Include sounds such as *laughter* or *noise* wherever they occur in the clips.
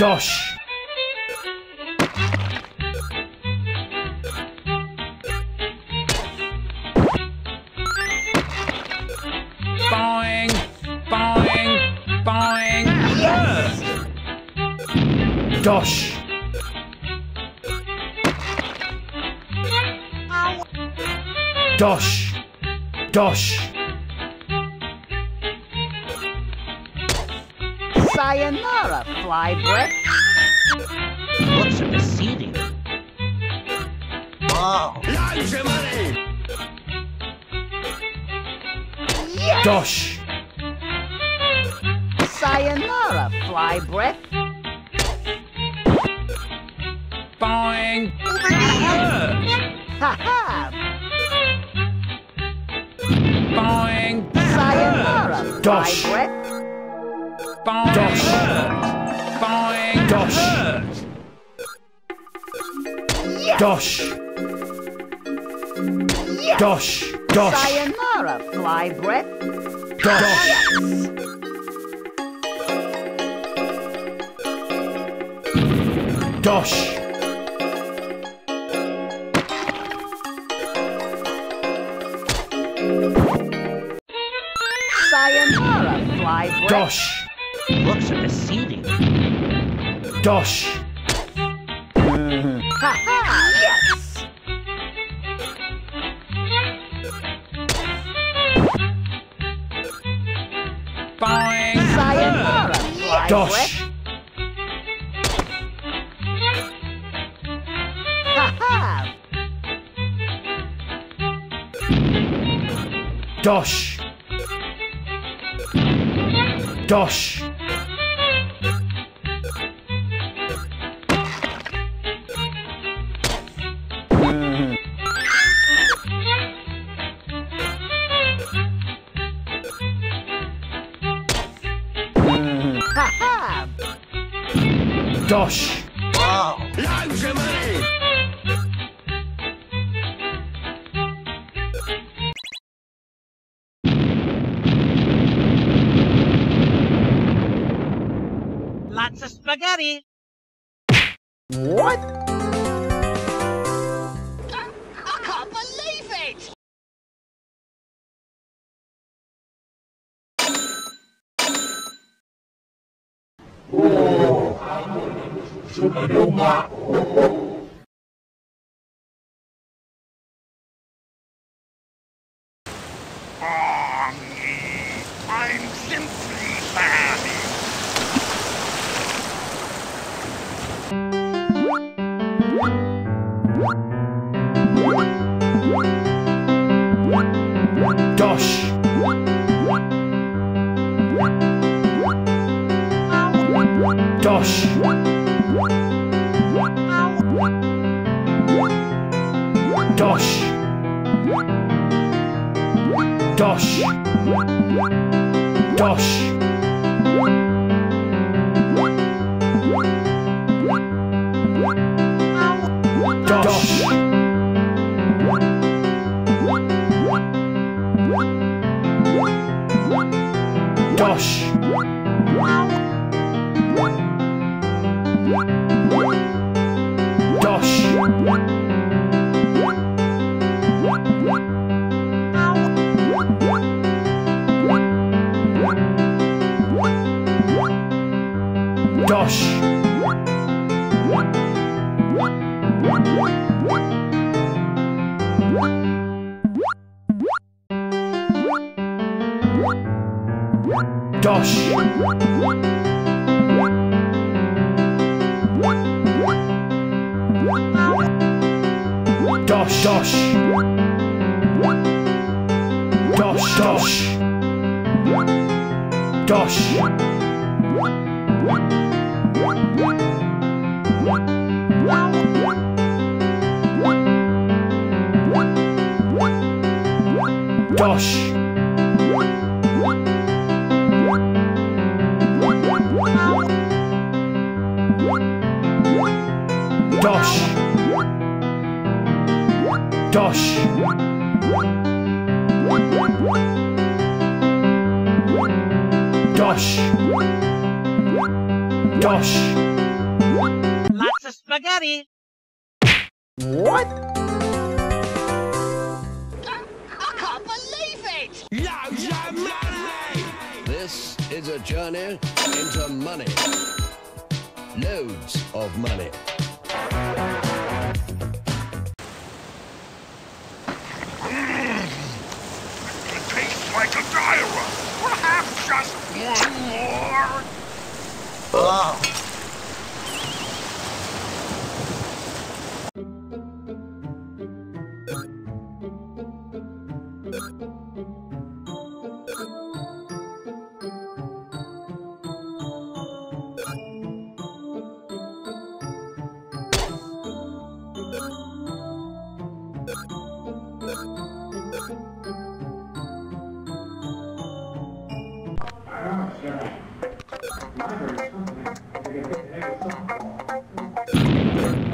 Dosh. Boing, boing, boing. Dosh. Dosh. Dosh. Sayonara, fly brick. What's are receding. Wow. Lunch money! Yes! Dosh! Sayonara, fly breath. Boing! Ha ha! Boing! Sayonara, Dosh! fly brick. Dosh. Boing. Dosh. Yes! Dosh. Yes! Dosh. Dosh. Sayonara, fly breath. Dosh. Yes! Dosh. Sayonara, fly breath. Dosh to the ceiling. Dosh! Yes! Dosh! Dosh! Dosh. Wow. Lots of spaghetti. What? I'm simply fabulous. Dosh. Dosh. Dosh. Dosh. Dosh. Dosh. dosh. Dosh. Dosh. Dosh. Dosh. Dosh. Dosh. Dosh. Dosh. Dosh. Dosh. Lots of spaghetti. What? I can't believe it! Loads money! This is a journey into money. Loads of money. It tastes like a diarrhea. Perhaps just one more. 好。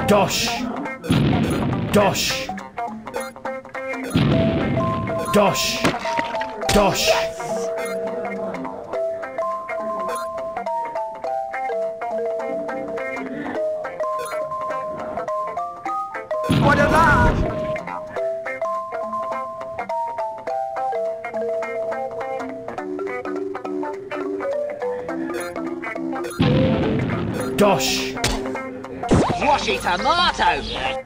Dosh. Dosh. Dosh. Dosh. What is that? Dosh. Squashy tomato!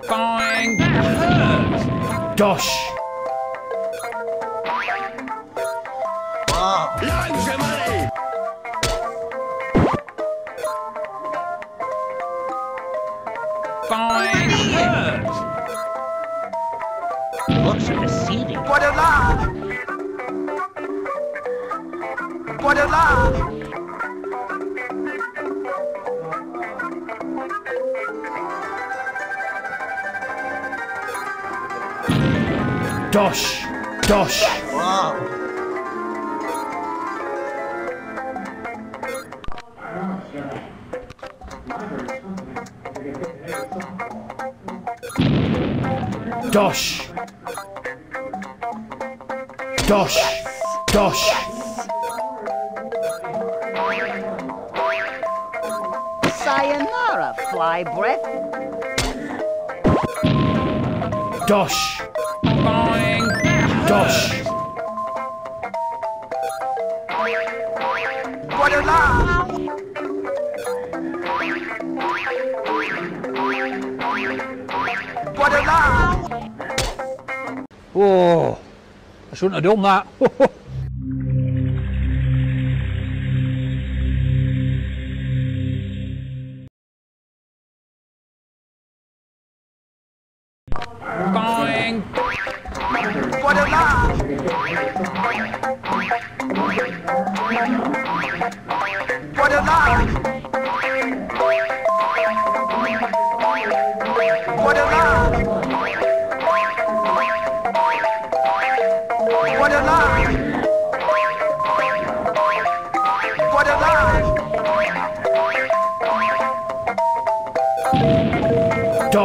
Boing. That hurts. Dosh. Loads of money. Boing. That hurts. Looks receding. What is that? What is that? Dosh. Dosh. Dosh. Dosh. Dosh. Sayonara, fly breath. Dosh. Boing. That Dosh. hurts. What is that? What is that? Oh, I shouldn't have done that. *laughs*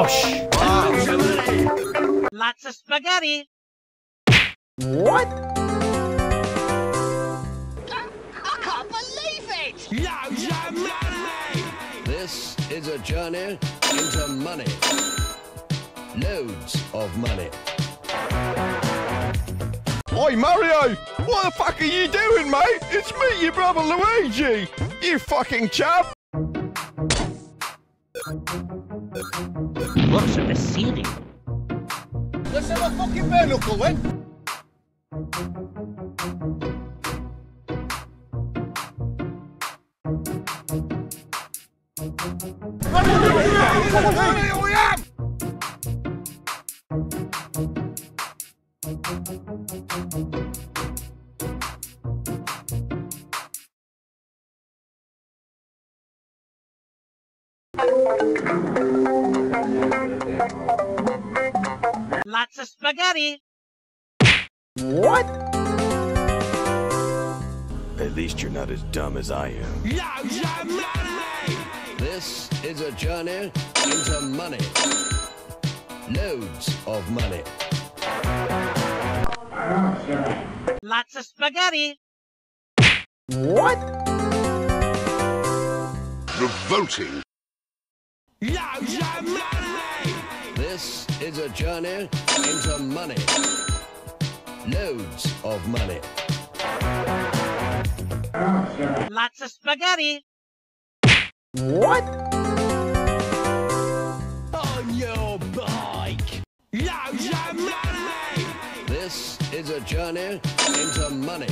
that? Dosh. Loads of money. Lots of spaghetti. What? I can't believe it! Loads of money. This is a journey into money. Loads of money. Oi, Mario! What the fuck are you doing, mate? It's me, your brother Luigi! You fucking chap! Looks receding. Let's have a fucking knuckle then! Lots of spaghetti. What? At least you're not as dumb as I am. Loads of money. This is a journey into money. Loads of money. Lots of spaghetti. What? Revolting. voting Loads of money! This is a journey into money. Loads of money. Lots of spaghetti. What? On your bike! Loads of money! This is a journey into money.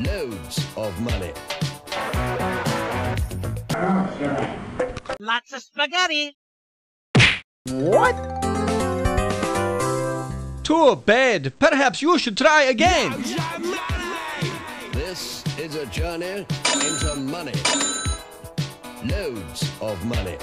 Loads of money. Lots of spaghetti. What? Too bad. Perhaps you should try again. This is a journey into money. Loads of money.